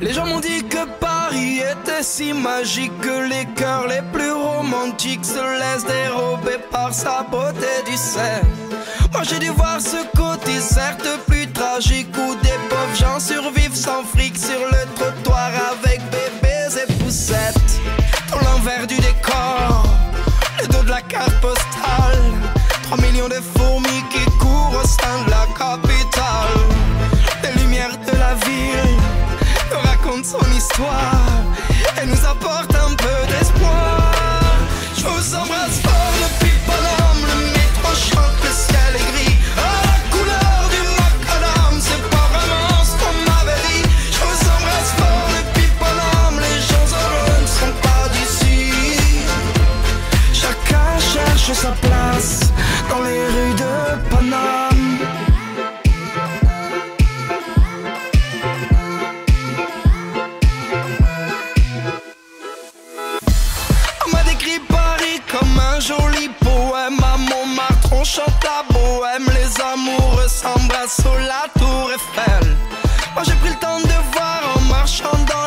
Les gens m'ont dit que Paris était si magique que les cœurs les plus romantiques se laissent dérober par sa beauté du sel. Moi j'ai dû voir ce côté certes plus tragique son histoire et nous apportent un peu d'espoir. Je vous embrasse fort depuis Paname, le métro chante, le ciel est gris. À la couleur du macadam, c'est pas vraiment ce qu'on m'avait dit. Je vous embrasse fort depuis Paname, les gens heureux ne sont pas d'ici. Chacun cherche sa place dans les rues de Paname. on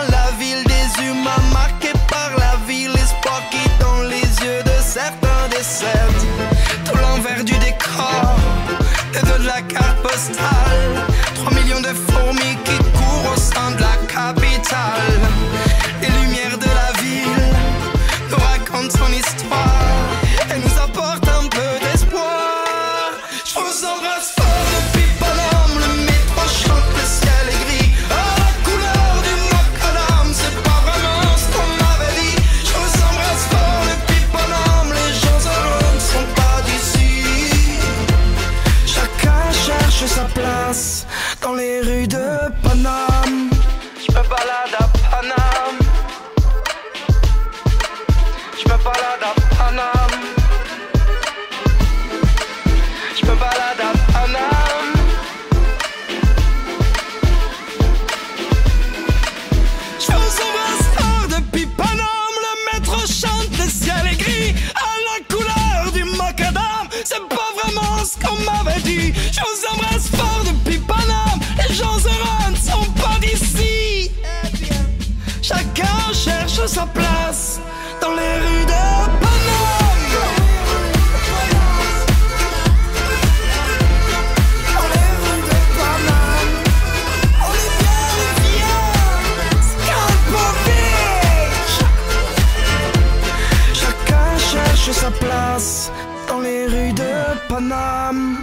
me balade à Paname. Je me balade à Paname. Je me balade à Paname. Je vous embrasse fort depuis Paname. Le métro chante, le ciel est gris. À la couleur du macadam. C'est pas vraiment ce qu'on m'avait dit. Je vous embrasse fort depuis Paname. Sa place dans les rues de sa place dans les rues de Paname.